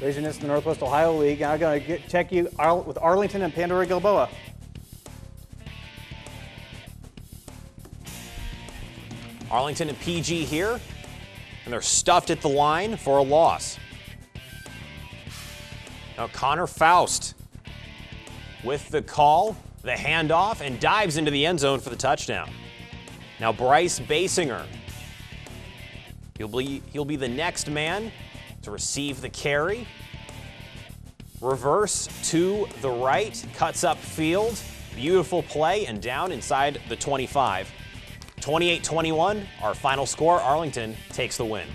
Raising in the Northwest Ohio League. I'm going to check you with Arlington and Pandora Gilboa. Arlington and PG here, and they're stuffed at the line for a loss. Now Connor Faust with the call, the handoff, and dives into the end zone for the touchdown. Now Bryce Basinger. He'll be, he'll be the next man to receive the carry. Reverse to the right, cuts up field. Beautiful play and down inside the 25. 28 21, our final score. Arlington takes the win.